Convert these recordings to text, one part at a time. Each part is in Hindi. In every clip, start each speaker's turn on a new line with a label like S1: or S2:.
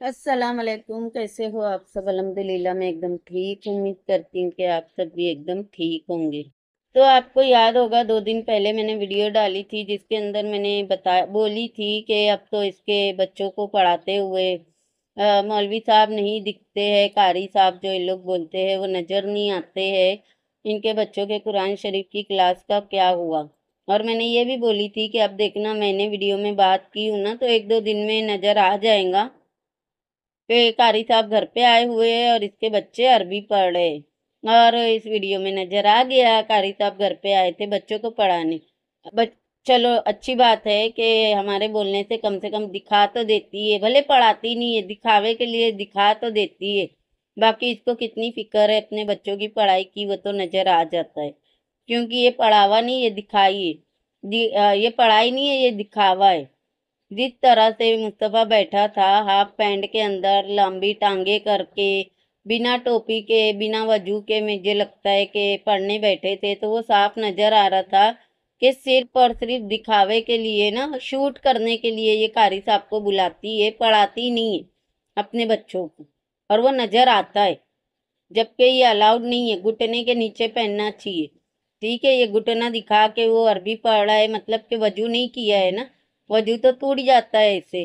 S1: अस्सलाम वालेकुम कैसे हो आप सब? अल्हम्दुलिल्लाह, मैं एकदम ठीक उम्मीद करती हूँ कि आप सब भी एकदम ठीक होंगे। तो आपको याद होगा, दो दिन पहले मैंने वीडियो डाली थी, जिसके अंदर मैंने बता, बोली थी कि अब तो इसके बच्चों को पढ़ाते हुए मौलवी साहब नहीं दिखते हैं, कारी साहब जो ये लोग बोलते हैं, वो नज़र नहीं आते हैं, इनके बच्चों के कुरान शरीफ की क्लास का क्या हुआ? और मैंने ये भी बोली थी कि अब देखना, मैंने वीडियो में बात की हूँ ना तो एक दो दिन में नज़र आ जाएगा। कि कारी साहब घर पे आए हुए हैं और इसके बच्चे अरबी पढ़ रहे और इस वीडियो में नज़र आ गया, कारी साहब घर पे आए थे बच्चों को पढ़ाने। बच चलो, अच्छी बात है कि हमारे बोलने से कम से कम दिखा तो देती है। भले पढ़ाती नहीं है, दिखावे के लिए दिखा तो देती है। बाकी इसको कितनी फ़िक्र है, अपने बच्चों की पढ़ाई की वो तो नज़र आ जाता है। क्योंकि ये पढ़ावा नहीं, ये दिखाई है। ये पढ़ाई नहीं है, ये दिखावा है। जिस तरह से मुस्तफ़ा बैठा था, हाफ़ पैंट के अंदर लंबी टांगे करके, बिना टोपी के, बिना वज़ू के, मुझे लगता है कि पढ़ने बैठे थे तो वो साफ़ नज़र आ रहा था कि सिर्फ़ और सिर्फ़ दिखावे के लिए ना, शूट करने के लिए ये कारी साहब को बुलाती है, पढ़ाती नहीं है अपने बच्चों को, और वो नज़र आता है, जबकि ये अलाउड नहीं है, घुटने के नीचे पहनना चाहिए। ठीक है, ये घुटना दिखा के वो अरबी पढ़ रहा है मतलब कि वज़ू नहीं किया है ना वज़ू तो टूट जाता है इससे।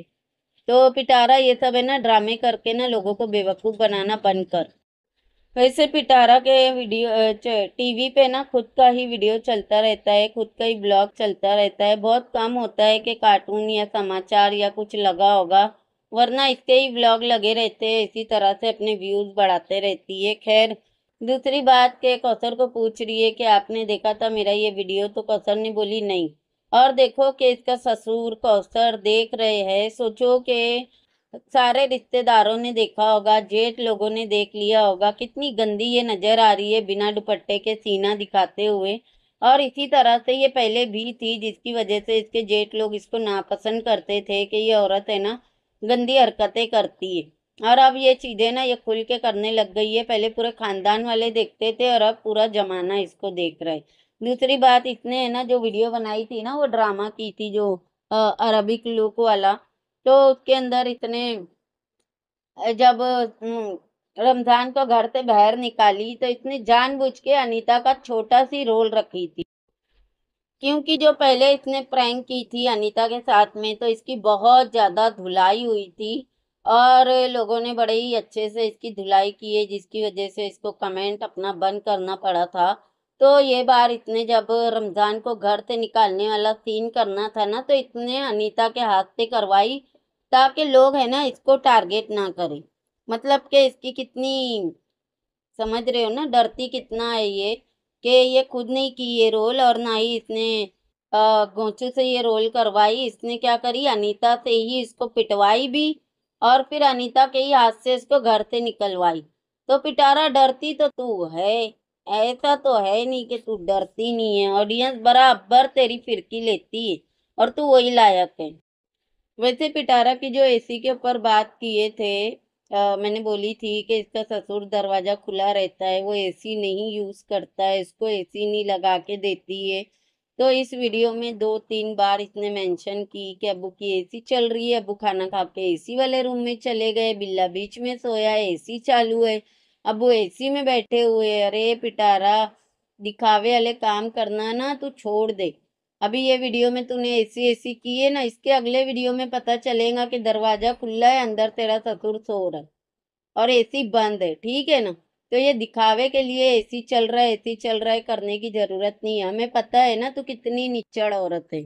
S1: तो पिटारा ये सब है ना, ड्रामे करके ना लोगों को बेवकूफ़ बनाना बंद कर। वैसे पिटारा के वीडियो टीवी पे ना खुद का ही वीडियो चलता रहता है, खुद का ही ब्लॉग चलता रहता है। बहुत कम होता है कि कार्टून या समाचार या कुछ लगा होगा, वरना इसके ही ब्लॉग लगे रहते हैं, इसी तरह से अपने व्यूज़ बढ़ाते रहती है। खैर, दूसरी बात के कौसर को पूछ रही है कि आपने देखा था मेरा ये वीडियो तो कौसर ने बोली, नहीं। और देखो कि इसका ससुर कौसर देख रहे हैं। सोचो कि सारे रिश्तेदारों ने देखा होगा, जेठ लोगों ने देख लिया होगा, कितनी गंदी ये नज़र आ रही है बिना दुपट्टे के सीना दिखाते हुए। और इसी तरह से ये पहले भी थी जिसकी वजह से इसके जेठ लोग इसको नापसंद करते थे कि ये औरत है ना, गंदी हरकतें करती है। और अब ये चीज़ें ना ये खुल के करने लग गई है। पहले पूरे ख़ानदान वाले देखते थे और अब पूरा ज़माना इसको देख रहे है। दूसरी बात इसने है ना जो वीडियो बनाई थी ना वो ड्रामा की थी जो अरबिक लुक वाला तो उसके अंदर इतने जब रमज़ान को घर से बाहर निकाली तो इसने जानबूझ के अनीता का छोटा सी रोल रखी थी। क्योंकि जो पहले इसने प्रैंक की थी अनीता के साथ में तो इसकी बहुत ज़्यादा धुलाई हुई थी और लोगों ने बड़े ही अच्छे से इसकी धुलाई की है, जिसकी वजह से इसको कमेंट अपना बंद करना पड़ा था। तो ये बार इतने जब रमज़ान को घर से निकालने वाला सीन करना था ना तो इतने अनीता के हाथ से करवाई ताकि लोग है ना इसको टारगेट ना करें। मतलब कि इसकी कितनी, समझ रहे हो ना, डरती कितना है ये, कि ये खुद नहीं की ये रोल और ना ही इसने गोचू से ये रोल करवाई, इसने क्या करी? अनीता से ही इसको पिटवाई भी और फिर अनीता के ही हाथ से इसको घर से निकलवाई। तो पिटारा डरती तो तू है। ऐसा तो है नहीं कि तू डरती नहीं है ऑडियंस बराबर तेरी फिरकी लेती है और तू वही लायक है। वैसे पिटारा की जो एसी के ऊपर बात किए थे आ, मैंने बोली थी कि इसका ससुर दरवाज़ा खुला रहता है वो एसी नहीं यूज़ करता है इसको एसी नहीं लगा के देती है। तो इस वीडियो में दो तीन बार इसने मेंशन की कि अबू की एसी चल रही है अबू खाना खा के एसी वाले रूम में चले गए बिल्ला बीच में सोया एसी चालू है। अब वो एसी में बैठे हुए, अरे पिटारा, दिखावे वाले काम करना ना, तू छोड़ दे। अभी ये वीडियो में तूने एसी एसी की है ना, इसके अगले वीडियो में पता चलेगा कि दरवाज़ा खुला है, अंदर तेरा ससुर सो रहा है और एसी बंद है, ठीक है ना? तो ये दिखावे के लिए एसी चल रहा है एसी चल रहा है, करने की ज़रूरत नहीं है। हमें पता है ना, तू कितनी निचड़ औरत है।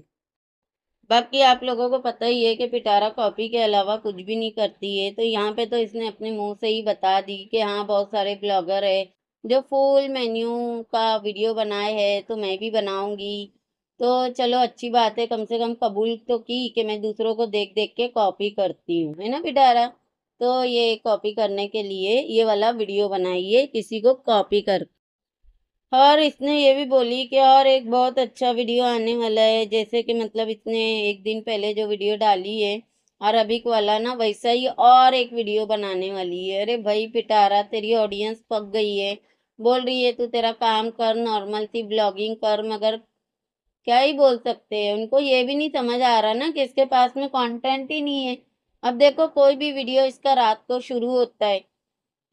S1: बाकी आप लोगों को पता ही है कि पिटारा कॉपी के अलावा कुछ भी नहीं करती है। तो यहाँ पे तो इसने अपने मुँह से ही बता दी कि हाँ बहुत सारे ब्लॉगर है जो फुल मेन्यू का वीडियो बनाए है तो मैं भी बनाऊँगी। तो चलो, अच्छी बात है, कम से कम कबूल तो की कि मैं दूसरों को देख देख के कॉपी करती हूँ, है ना पिटारा? तो ये कॉपी करने के लिए ये वाला वीडियो बनाइए, किसी को कॉपी कर और इसने ये भी बोली कि और एक बहुत अच्छा वीडियो आने वाला है, जैसे कि मतलब इसने एक दिन पहले जो वीडियो डाली है, और अभी वाला ना, वैसा ही और एक वीडियो बनाने वाली है। अरे भाई, पिटारा, तेरी ऑडियंस पक गई है। बोल रही है, तू तेरा काम कर नॉर्मल सी ब्लॉगिंग कर। मगर क्या ही बोल सकते हैं? उनको ये भी नहीं समझ आ रहा ना कि इसके पास में कंटेंट ही नहीं है। अब देखो, कोई भी वीडियो इसका रात को शुरू होता है।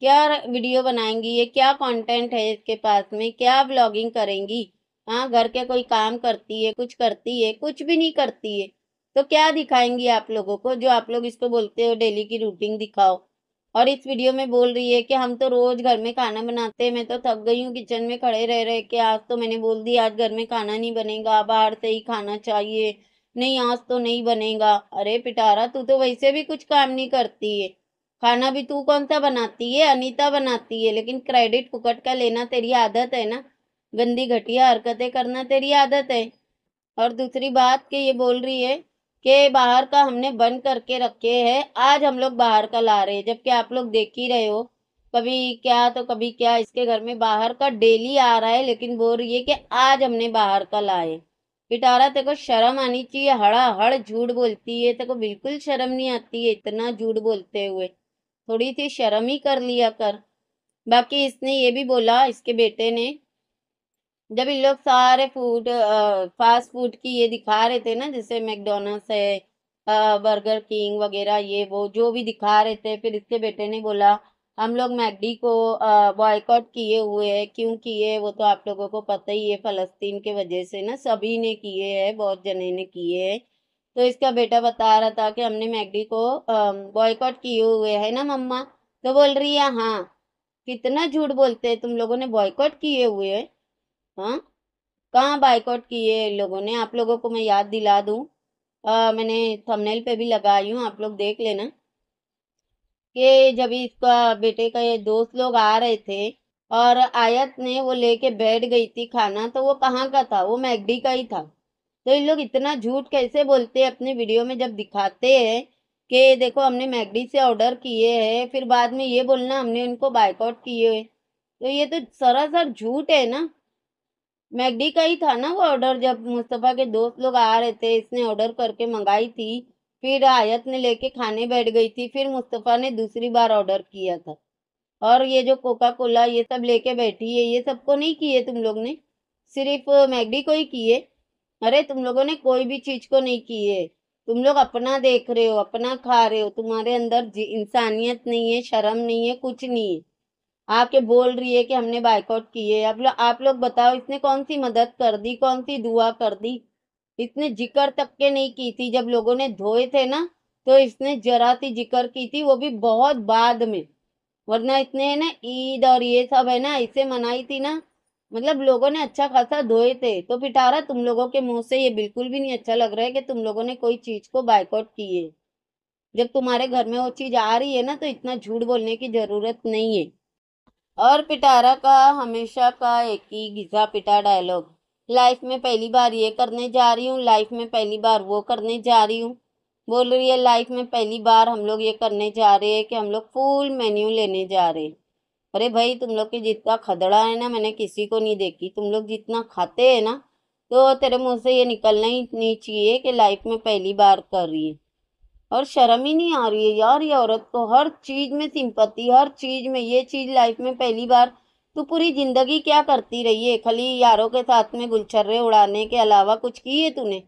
S1: क्या वीडियो बनाएँगी? ये क्या कंटेंट है इसके पास में? क्या ब्लॉगिंग करेंगी? हाँ घर के कोई काम करती है, कुछ करती है, कुछ भी नहीं करती है। तो क्या दिखाएँगी आप लोगों को? जो आप लोग इसको बोलते हो, डेली की रूटीन दिखाओ। और इस वीडियो में बोल रही है कि हम तो रोज घर में खाना बनाते हैं। मैं तो थक गई हूँ किचन में खड़े रह रहे कि आज तो मैंने बोल दिया, आज घर में खाना नहीं बनेगा, बाहर से ही खाना चाहिए। नहीं, आज तो नहीं बनेगा। अरे पिटारा, तू तो वैसे भी कुछ काम नहीं करती है। खाना भी तू कौन सा बनाती है? अनीता बनाती है, लेकिन क्रेडिट फुकट का लेना तेरी आदत है ना? गंदी घटिया हरकतें करना तेरी आदत है। और दूसरी बात कि ये बोल रही है कि बाहर का हमने बंद करके रखे हैं, आज हम लोग बाहर का ला रहे हैं, जबकि आप लोग देख ही रहे हो। कभी क्या तो कभी क्या इसके घर में बाहर का डेली आ रहा है, लेकिन बोल रही है कि आज हमने बाहर का लाए पिटारा तेरे को शर्म आनी चाहिए हड़ा हड़ झूठ बोलती है, तेरे को बिल्कुल शर्म नहीं आती है, इतना झूठ बोलते हुए। थोड़ी सी शर्म ही कर लिया कर। बाकी इसने ये भी बोला इसके बेटे ने जब इन लोग सारे फ़ूड फास्ट फ़ूड की ये दिखा रहे थे ना जैसे मैकडोनल्ड्स है आ, बर्गर किंग वगैरह ये वो जो भी दिखा रहे थे फिर इसके बेटे ने बोला हम लोग मैकडी को बॉयकॉट किए हुए हैं क्यों किए वो तो आप लोगों को पता ही है फ़लस्तीन के वजह से ना सभी ने किए हैं बहुत जने ने किए हैं। तो इसका बेटा बता रहा था कि हमने मैकडी को बॉयकॉट किए हुए है ना मम्मा? तो बोल रही है हाँ। कितना झूठ बोलते हैं? तुम लोगों ने बॉयकॉट किए हुए हैं। हाँ? कहाँ बाइकआउट किए लोगों ने? आप लोगों को मैं याद दिला दूँ? मैंने थंबनेल पे भी लगाई हूँ, आप लोग देख लेना। कि जब इसका बेटे का ये दोस्त लोग आ रहे थे और आयत ने वो लेके बैठ गई थी खाना तो वो कहाँ का था? वो मैगडी का ही था। तो इन लोग इतना झूठ कैसे बोलते हैं अपने वीडियो में जब दिखाते हैं कि देखो हमने मैगडी से ऑर्डर किए हैं, फिर बाद में ये बोलना हमने उनको बाइकआउट किए तो ये तो सरासर झूठ है ना? मैगडी का ही था ना वो ऑर्डर जब मुस्तफ़ा के दोस्त लोग आ रहे थे, इसने ऑर्डर करके मंगाई थी, फिर आयत ने लेके खाने बैठ गई थी, फिर मुस्तफ़ा ने दूसरी बार ऑर्डर किया था। और ये जो कोका कोला ये सब लेके बैठी है, ये सबको नहीं किए तुम लोग ने? सिर्फ़ मैगडी को ही किए? अरे तुम लोगों ने कोई भी चीज़ को नहीं की है तुम लोग अपना देख रहे हो अपना खा रहे हो। तुम्हारे अंदर इंसानियत नहीं है शर्म नहीं है कुछ नहीं है। आके बोल रही है कि हमने बाइकआउट किए अब लो, आप लोग बताओ इसने कौन सी मदद कर दी कौन सी दुआ कर दी? इसने ज़िक्र तक के नहीं की थी जब लोगों ने धोए थे ना? तो इसने जरा सी ज़िक्र की थी वो भी बहुत बाद में। वरना इतने है ना ईद और ये सब है ना इसे मनाई थी ना? मतलब लोगों ने अच्छा खासा धोए थे तो पिटारा तुम लोगों के मुँह से ये बिल्कुल भी नहीं अच्छा लग रहा है कि तुम लोगों ने कोई चीज़ को बाइकआउट किए जब तुम्हारे घर में वो चीज़ आ रही है ना तो इतना झूठ बोलने की ज़रूरत नहीं है। और पिटारा का हमेशा का एक ही घिसा पिटा डायलॉग लाइफ में पहली बार ये करने जा रही हूँ लाइफ में पहली बार वो करने जा रही हूँ। बोल रही है लाइफ में पहली बार हम लोग ये करने जा रहे हैं कि हम लोग फुल मेन्यू लेने जा रहे हैं। अरे भाई, तुम लोग के जितना खदड़ा है ना, मैंने किसी को नहीं देखी। तुम लोग जितना खाते हैं ना तो तेरे मुँह से ये निकलना ही नहीं चाहिए कि लाइफ में पहली बार कर रही है। और शर्म ही नहीं आ रही है यार, ये औरत को हर चीज़ में सिंपत्ति हर चीज़ में, ये चीज़ लाइफ में पहली बार, तू पूरी ज़िंदगी क्या करती रही है? खाली यारों के साथ में गुलछर्रे उड़ाने के अलावा कुछ की है तूने?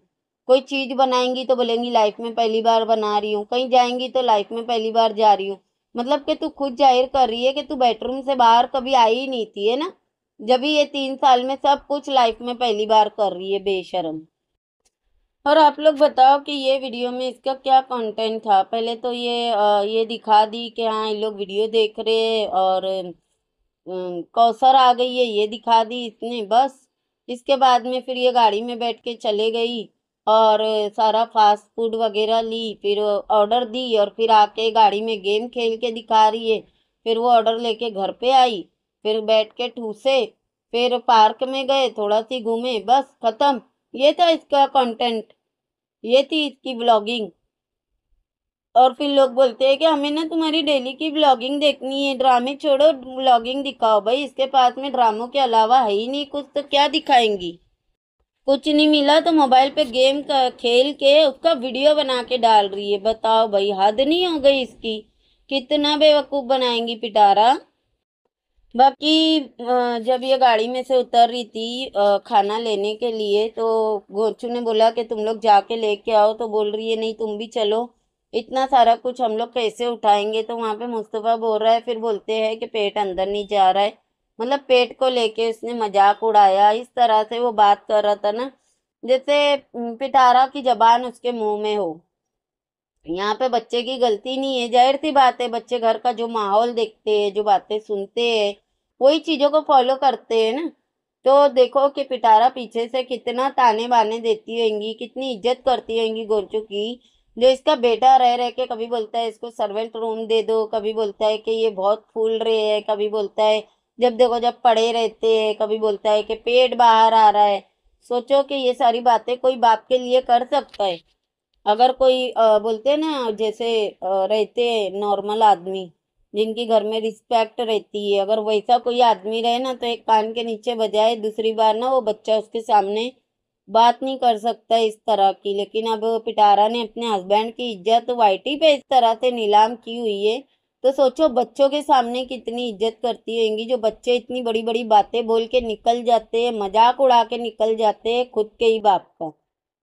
S1: कोई चीज़ बनाएँगी तो बोलेंगी लाइफ में पहली बार बना रही हूँ। कहीं जाएँगी तो लाइफ में पहली बार जा रही हूँ। मतलब कि तू खुद ज़ाहिर कर रही है कि तू बेडरूम से बाहर कभी आई ही नहीं थी है ना? जब ये तीन साल में सब कुछ लाइफ में पहली बार कर रही है बेशरम। और आप लोग बताओ कि ये वीडियो में इसका क्या कंटेंट था? पहले तो ये आ, ये दिखा दी कि हाँ ये लोग वीडियो देख रहे और कौसर आ गई है ये दिखा दी इसने बस। इसके बाद में फिर ये गाड़ी में बैठ के चले गई। और सारा फास्ट फ़ूड वगैरह ली, फिर ऑर्डर दी और फिर आके गाड़ी में गेम खेल के दिखा रही है। फिर वो ऑर्डर लेके घर पे आई, फिर बैठ के ठूसे, फिर पार्क में गए थोड़ा सी घूमे, बस, ख़त्म। ये था इसका कंटेंट ये थी इसकी ब्लॉगिंग और फिर लोग बोलते हैं कि हमें ना तुम्हारी डेली की ब्लॉगिंग देखनी है ड्रामे छोड़ो ब्लॉगिंग दिखाओ भाई, इसके पास में ड्रामों के अलावा है ही नहीं कुछ तो क्या दिखाएँगी? कुछ नहीं मिला तो मोबाइल पे गेम का खेल के उसका वीडियो बना के डाल रही है। बताओ भाई, हद नहीं हो गई इसकी? कितना बेवकूफ़ बनाएँगी पिटारा? बाकी जब ये गाड़ी में से उतर रही थी खाना लेने के लिए तो गोचू ने बोला कि तुम लोग जाके लेके आओ। तो बोल रही है, नहीं, तुम भी चलो। इतना सारा कुछ हम लोग कैसे उठाएँगे? तो वहाँ पे मुस्तफ़ा बोल रहा है, फिर बोलते हैं कि पेट अंदर नहीं जा रहा है। मतलब पेट को लेके उसने मज़ाक उड़ाया, इस तरह से वो बात कर रहा था ना, जैसे पिटारा की जबान उसके मुँह में हो। यहाँ पे बच्चे की गलती नहीं है, ज़ाहिर सी बात है, बच्चे घर का जो माहौल देखते हैं, जो बातें सुनते हैं, वही चीज़ों को फॉलो करते हैं ना। तो देखो कि पिटारा पीछे से कितना ताने बाने देती होंगी, कितनी इज़्ज़त करती होंगी गोरचू की, जो इसका बेटा रह रह के कभी बोलता है, इसको सर्वेंट रूम दे दो, कभी बोलता है कि ये बहुत फूल रहे हैं, कभी बोलता है जब देखो, जब पड़े रहते हैं, कभी बोलता है कि पेट बाहर आ रहा है, सोचो कि ये सारी बातें कोई बाप के लिए कर सकता है। अगर कोई बोलते हैं ना, जैसे रहते हैं नॉर्मल आदमी, जिनकी घर में रिस्पेक्ट रहती है, अगर वैसा कोई आदमी रहे ना तो एक कान के नीचे बजाए, दूसरी बार ना वो बच्चा उसके सामने बात नहीं कर सकता इस तरह की। लेकिन अब पिटारा ने अपने हस्बैंड की इज़्ज़त वाइटी पे इस तरह से नीलाम की हुई है तो सोचो बच्चों के सामने कितनी इज़्ज़त करती होंगी, जो बच्चे इतनी बड़ी बड़ी बातें बोल के निकल जाते हैं, मज़ाक उड़ा के निकल जाते हैं खुद के ही बाप का।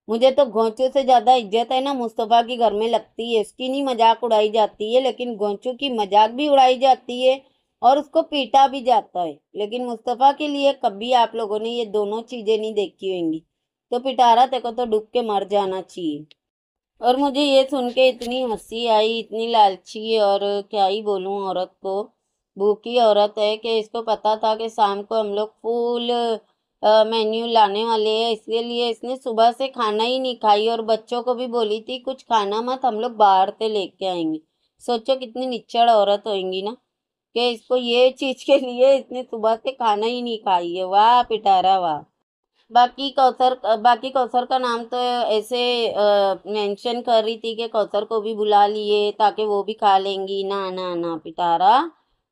S1: मुझे तो घोंचू से ज़्यादा इज़्ज़त है ना मुस्तफ़ा की घर में लगती है, उसकी नहीं मज़ाक उड़ाई जाती है, लेकिन घोंचू की मज़ाक भी उड़ाई जाती है और उसको पीटा भी जाता है। लेकिन मुस्तफ़ा के लिए कभी आप लोगों ने ये दोनों चीज़ें नहीं देखी होंगी। तो पिटारा तेको तो डूब के मर जाना चाहिए। और मुझे ये सुन के इतनी हँसी आई, इतनी लालची और क्या ही बोलूँ औरत को। भूखी औरत है कि इसको पता था कि शाम को हम लोग फूल मेन्यू लाने वाले हैं। इसके लिए इसने सुबह से खाना ही नहीं खाई और बच्चों को भी बोली थी, कुछ खाना मत, हम लोग बाहर से लेके आएँगे। सोचो कितनी निचड़ औरत होएँगी ना कि इसको ये चीज़ के लिए इसने सुबह से खाना ही नहीं खाई है। वाह, पिटारा, वाह। बाकी कौसर बाकी कौसर का नाम तो ऐसे मेंशन कर रही थी कि कौसर को भी बुला लिए ताकि वो भी खा लेंगी। ना ना ना पिटारा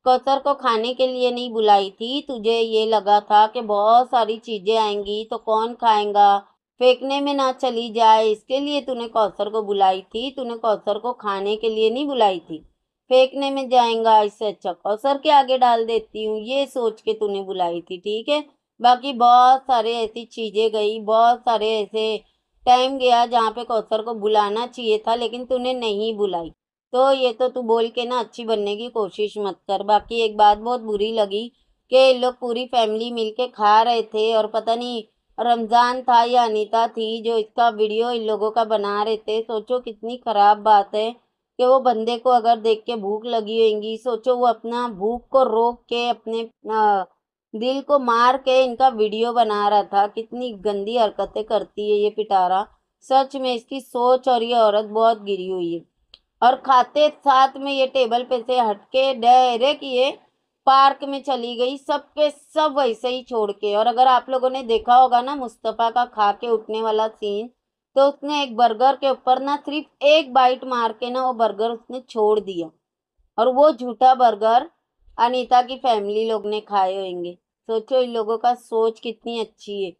S1: कौसर को खाने के लिए नहीं बुलाई थी। तुझे ये लगा था कि बहुत सारी चीज़ें आएँगी तो कौन खाएगा? फेंकने में ना चली जाए, इसके लिए तूने कौसर को बुलाई थी। तूने कौसर को खाने के लिए नहीं बुलाई थी। फेंकने में जाएगा, इससे अच्छा कौसर के आगे डाल देती हूँ। ये सोच के तूने बुलाई थी, ठीक है? बाकी बहुत सारे ऐसी चीज़ें गई बहुत सारे ऐसे टाइम गया जहाँ पे कौसर को बुलाना चाहिए था लेकिन तूने नहीं बुलाई। तो ये तो तू बोल के ना अच्छी बनने की कोशिश मत कर। बाकी एक बात बहुत बुरी लगी कि लोग पूरी फैमिली मिल के खा रहे थे और पता नहीं रमज़ान था या अनीता थी जो इसका वीडियो इन लोगों का बना रहे थे। सोचो कितनी ख़राब बात है कि वो बंदे को अगर देख के भूख लगी होगी सोचो वो अपना भूख को रोक के अपने आ, दिल को मार के इनका वीडियो बना रहा था। कितनी गंदी हरकतें करती है ये पिटारा। सच में इसकी सोच और ये औरत बहुत गिरी हुई है। और खाते साथ में ये टेबल पे से हटके डायरेक्ट ये पार्क में चली गई। सबके सब वैसे ही छोड़ के। और अगर आप लोगों ने देखा होगा ना मुस्तफ़ा का खा के उठने वाला सीन तो उसने एक बर्गर के ऊपर ना सिर्फ़ एक बाइट मार के ना वो बर्गर उसने छोड़ दिया। और वो झूठा बर्गर अनीता की फैमिली लोग ने खाए होंगे। सोचो इन लोगों का सोच कितनी अच्छी है।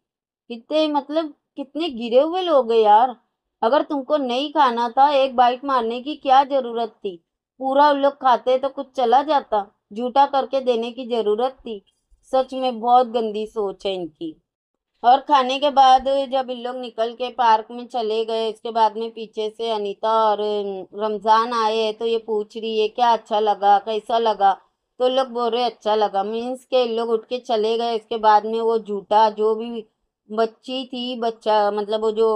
S1: कितने मतलब कितने गिरे हुए लोग हैं यार। अगर तुमको नहीं खाना था, एक बाइट मारने की क्या ज़रूरत थी? पूरा उन लोग खाते तो कुछ चला जाता। झूठा करके देने की ज़रूरत थी। सच में बहुत गंदी सोच है इनकी। और खाने के बाद जब इन लोग निकल के पार्क में चले गए, इसके बाद में पीछे से अनीता और रमज़ान आए तो ये पूछ रही है, क्या अच्छा लगा? कैसा लगा? तो लोग बोल रहे अच्छा लगा। मीन्स के लोग उठ के चले गए। इसके बाद में वो झूठा जो भी बच्ची थी, बच्चा मतलब वो जो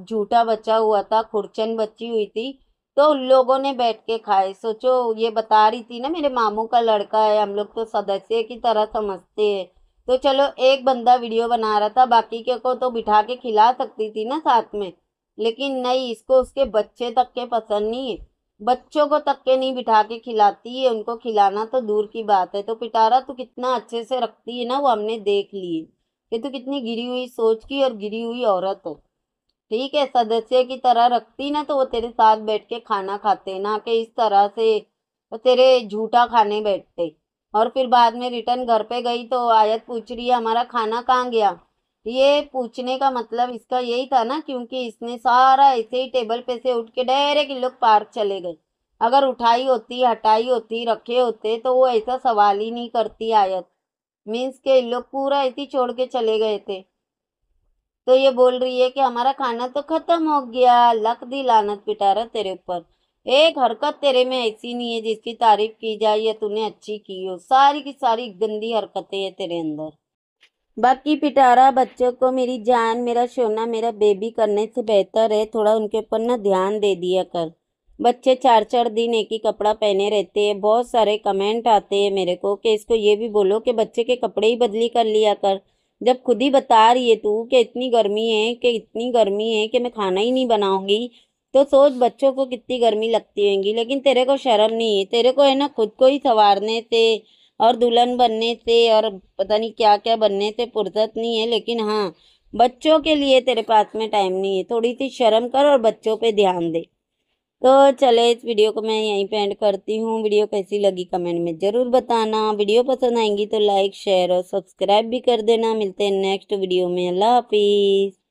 S1: झूठा बच्चा हुआ था, खुरचन बच्ची हुई थी तो उन लोगों ने बैठ के खाए। सोचो, ये बता रही थी ना मेरे मामू का लड़का है, हम लोग तो सदस्य की तरह समझते हैं। तो चलो, एक बंदा वीडियो बना रहा था, बाकी के को तो बिठा के खिला सकती थी ना साथ में, लेकिन नहीं, इसको उसके बच्चे तक के पसंद नहीं है। बच्चों को तक के नहीं बिठा के खिलाती है, उनको खिलाना तो दूर की बात है। तो पिटारा तू कितना अच्छे से रखती है ना, वो हमने देख लिए। कि तू कितनी गिरी हुई सोच की और गिरी हुई औरत हो। ठीक है, सदस्य की तरह रखती ना तो वो तेरे साथ बैठ के खाना खाते, ना कि इस तरह से वो तेरे झूठा खाने बैठते। और फिर बाद में रिटर्न घर पे गई तो आयत पूछ रही है, हमारा खाना कहाँ गया? ये पूछने का मतलब इसका यही था ना, क्योंकि इसने सारा ऐसे ही टेबल पे से उठ के डायरेक्ट लोग पार्क चले गए। अगर उठाई होती, हटाई होती, रखे होते तो वो ऐसा सवाल ही नहीं करती आयत। मीन्स के लोग पूरा ऐसे छोड़ के चले गए थे। तो ये बोल रही है कि हमारा खाना तो खत्म हो गया लक दी लानत पिटारा तेरे ऊपर। एक हरकत तेरे में ऐसी नहीं है जिसकी तारीफ़ की जाए या तूने अच्छी की हो। सारी की सारी गंदी हरकतें हैं तेरे अंदर। बाकी पिटारा बच्चों को मेरी जान, मेरा सोना, मेरा बेबी करने से बेहतर है। थोड़ा उनके ऊपर ना ध्यान दे दिया कर। बच्चे चार चार दिन एक ही कपड़ा पहने रहते हैं। बहुत सारे कमेंट आते हैं मेरे को कि इसको ये भी बोलो कि बच्चे के कपड़े ही बदली कर लिया कर। जब खुद ही बता रही है तू कि इतनी गर्मी है, कि इतनी गर्मी है कि मैं खाना ही नहीं बनाऊँगी तो सोच बच्चों को कितनी गर्मी लगती होगी। लेकिन तेरे को शर्म नहीं है। तेरे को है ना खुद को ही संवारने से और दुल्हन बनने से और पता नहीं क्या क्या बनने से फुर्सत नहीं है, लेकिन हाँ बच्चों के लिए तेरे पास में टाइम नहीं है। थोड़ी सी शर्म कर और बच्चों पे ध्यान दे। तो चले, इस वीडियो को मैं यहीं पे एंड करती हूँ। वीडियो कैसी लगी कमेंट में ज़रूर बताना। वीडियो पसंद आएँगी तो लाइक शेयर और सब्सक्राइब भी कर देना। मिलते हैं नेक्स्ट वीडियो में। अल्लाह हाफिज़।